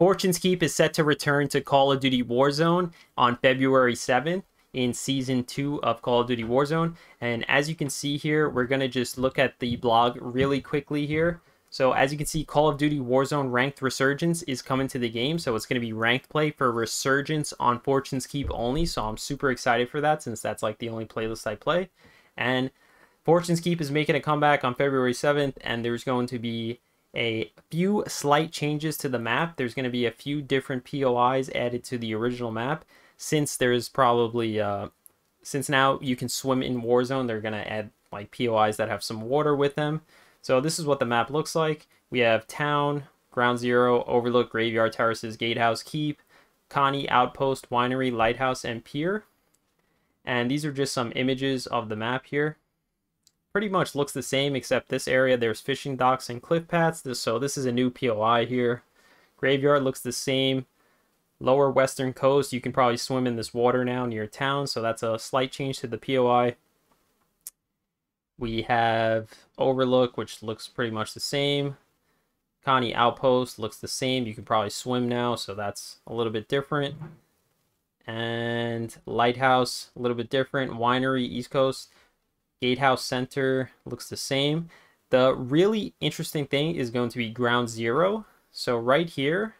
Fortune's Keep is set to return to Call of Duty Warzone on February 7th in season two of Call of Duty Warzone. And as you can see here, we're going to just look at the blog really quickly here. So as you can see, Call of Duty Warzone Ranked Resurgence is coming to the game. So it's going to be ranked play for Resurgence on Fortune's Keep only. So I'm super excited for that since that's like the only playlist I play. And Fortune's Keep is making a comeback on February 7th. And there's going to be a few slight changes to the map. There's going to be a few different POIs added to the original map. Since there's probably, uh, since now you can swim in Warzone, they're going to add like POIs that have some water with them. So this is what the map looks like. We have Town, Ground Zero, Overlook, Graveyard Terraces, Gatehouse, Keep, Connie, Outpost, Winery, Lighthouse, and Pier. And these are just some images of the map here. Pretty much looks the same except this area there's fishing docks and cliff paths. So this is a new POI here. Graveyard looks the same. Lower western coast, you can probably swim in this water now near town. So that's a slight change to the POI. We have Overlook, which looks pretty much the same. Connie Outpost looks the same. You can probably swim now, so that's a little bit different. And Lighthouse, a little bit different. Winery, East Coast. Gatehouse Center looks the same. The really interesting thing is going to be Ground Zero. So right here,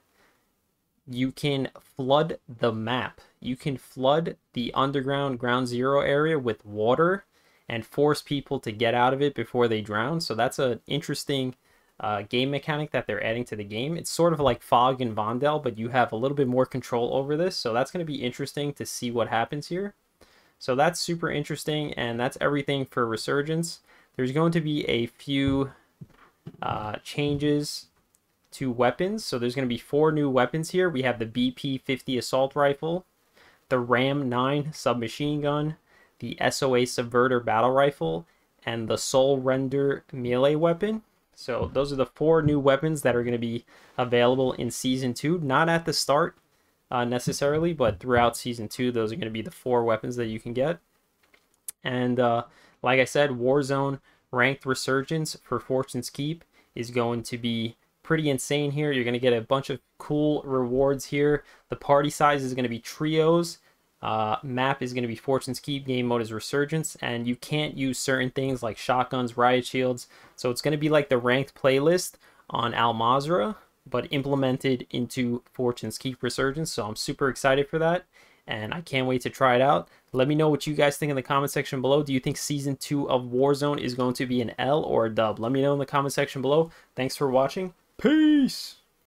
you can flood the map. You can flood the underground Ground Zero area with water and force people to get out of it before they drown. So that's an interesting uh, game mechanic that they're adding to the game. It's sort of like Fog and Vondel, but you have a little bit more control over this. So that's going to be interesting to see what happens here. So that's super interesting, and that's everything for Resurgence. There's going to be a few uh, changes to weapons. So there's going to be four new weapons here. We have the BP-50 assault rifle, the Ram 9 submachine gun, the SOA Subverter battle rifle, and the Soul Render melee weapon. So those are the four new weapons that are going to be available in Season 2. Not at the start uh, necessarily, but throughout Season 2, those are going to be the four weapons that you can get. And uh, like I said, Warzone Ranked Resurgence for Fortune's Keep is going to be pretty insane here. You're going to get a bunch of cool rewards here. The party size is going to be trios. Uh, map is going to be Fortune's Keep, game mode is Resurgence, and you can't use certain things like shotguns, riot shields. So it's going to be like the ranked playlist on Al Mazrah, but implemented into Fortune's Keep Resurgence. So I'm super excited for that, and I can't wait to try it out. Let me know what you guys think in the comment section below. Do you think Season 2 of Warzone is going to be an L or a dub? Let me know in the comment section below. Thanks for watching. Peace!